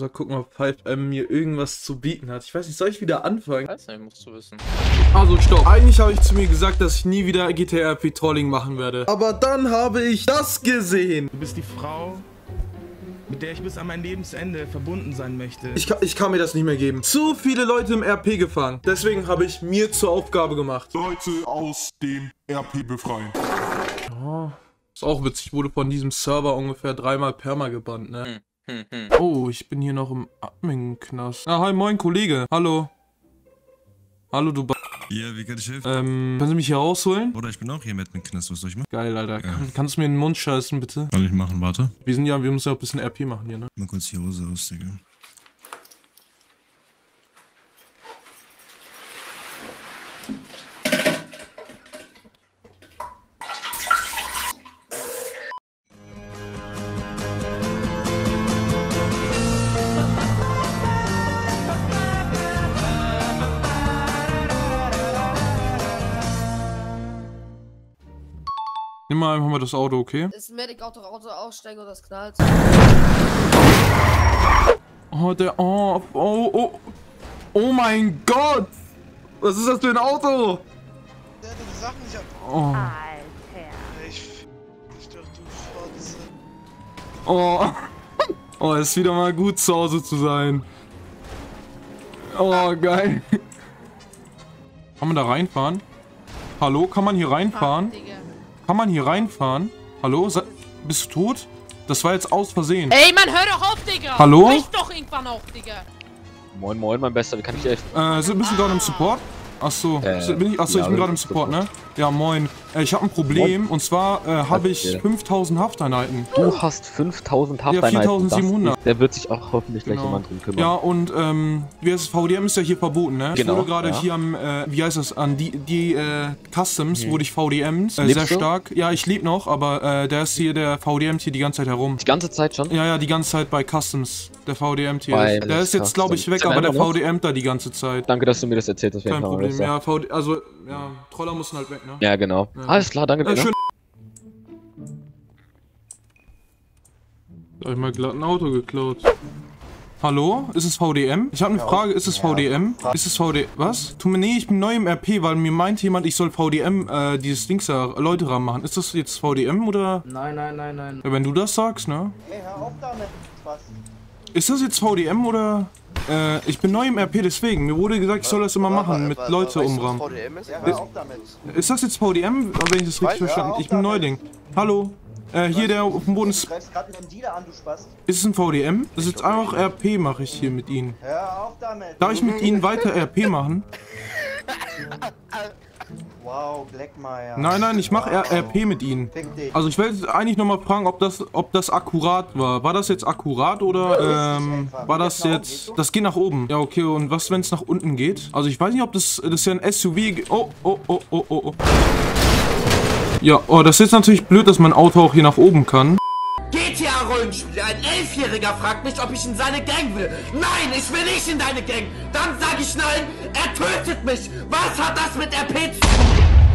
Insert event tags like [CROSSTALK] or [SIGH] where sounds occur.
So, gucken, ob 5M mir irgendwas zu bieten hat. Ich weiß nicht, soll ich wieder anfangen? Weiß nicht, musst du wissen. Also stopp. Eigentlich habe ich zu mir gesagt, dass ich nie wieder GTA RP Trolling machen werde. Aber dann habe ich das gesehen. Du bist die Frau, mit der ich bis an mein Lebensende verbunden sein möchte. Ich kann, ich kann mir das nicht mehr geben. Zu viele Leute im RP gefangen. Deswegen habe ich mir zur Aufgabe gemacht. Leute aus dem RP befreien. Oh, ist auch witzig, wurde von diesem Server ungefähr dreimal perma gebannt, ne? Hm, hm. Oh, ich bin hier noch im Admin-Knast. Ah, hi, moin, Kollege. Hallo. Hallo, du ba Ja, wie kann ich helfen? Ähm, können Sie mich hier rausholen? Oder ich bin auch hier mit dem Knast, was soll ich machen? Geil, Alter. Kann, kannst du mir in den Mund scheißen, bitte? Kann ich machen, warte. Wir sind ja, wir müssen ja auch ein bisschen RP machen hier, ne? Mal kurz die Hose aus, Digga. Nimm mal einfach mal das Auto, okay? Ist ein Medic-Auto, Auto aussteigen und das knallt. Oh, der, oh, oh, oh. Oh mein Gott! Was ist das für ein Auto? Der hat die Sachen nicht ab. Oh, Ich. Ich dachte, du Fotze. oh. [LAUGHS] Oh, ist wieder mal gut zu Hause zu sein. Oh, geil. Kann man da reinfahren? Hallo, kann man hier reinfahren? Digga. Kann man hier reinfahren? Hallo? Se bist du tot? Das war jetzt aus Versehen. Ey, Mann, hör doch auf, Digga! Hallo? Sprich doch irgendwann auf, Digga! Moin Moin, mein Bester, wie kann ich dir helfen? Äh, sind, bist du gerade im Support? Achso, Äh, bin ich, achso, ja, ich bin gerade im Support, ne? Ja, moin. Äh, ich habe ein Problem und zwar äh, habe ich Ja. 5000 Hafteinheiten. Du hast 5000 Hafteinheiten. 4700. Das ist- Der wird sich auch hoffentlich gleich Genau. jemand drum kümmern. Ja, und ähm, wie heißt es, VDM ist ja hier verboten, ne? Genau, Ich wurde gerade ja. hier am, äh, wie heißt das, an die, die äh, Customs wurde ich VDMs, äh, Lebst sehr du? stark. Ja, ich lebe noch, aber äh, der ist hier, der VDMt hier die ganze Zeit herum. Die ganze Zeit schon? Ja, ja, die ganze Zeit bei Customs, der VDMt hier. Der ist jetzt, glaube ich, weg, aber der er? VDMt da die ganze Zeit. Danke, dass du mir das erzählt hast. Kein Problem, ja, VD, also, ja, Troller müssen halt weg, ne? Ja, genau. Alles klar, danke dir. Äh, ne? schön. Hab ich mal glatt ein Auto geklaut. Hallo? Ist es VDM? Ich habe eine Frage, ist es VDM? Ist es VD... Was? Tu mir... Nee, ich bin neu im RP, weil mir meint jemand, ich soll VDM, äh, dieses Dings da, Leute ran machen. Ist das jetzt VDM oder... Nein, nein, nein, nein. Ja, wenn du das sagst, ne? Ey, hör auf damit, was? Ist das jetzt VDM oder... Äh, ich bin neu im RP, deswegen. Mir wurde gesagt, ich soll das immer machen, mit Leute umrahmen. Ist? Das jetzt VDM, wenn ich das richtig verstanden Ich bin. Neuling. Hallo? Äh, hier der auf dem Boden ist... Ist es ein VDM? Das ist jetzt einfach RP mache ich hier mit Ihnen. Hör auf damit. Darf ich mit Ihnen weiter RP machen? [LAUGHS] Wow, Blackmire. Nein, nein, ich mache RP mit Ihnen. Also ich jetzt eigentlich nochmal fragen, ob das, ob das akkurat war. War das jetzt akkurat oder ähm, war das jetzt... Das geht nach oben. Ja, okay, und was, wenn es nach unten geht? Also ich weiß nicht, ob das... Das ist ja ein SUV... Oh, oh, oh, oh, oh, oh. Ja, oh, das ist jetzt natürlich blöd, dass mein Auto auch hier nach oben kann. Elfjähriger fragt mich, ob ich in seine Gang will. Nein, ich will nicht in deine Gang. Dann sag ich nein, er tötet mich. Was hat das mit RP zu tun?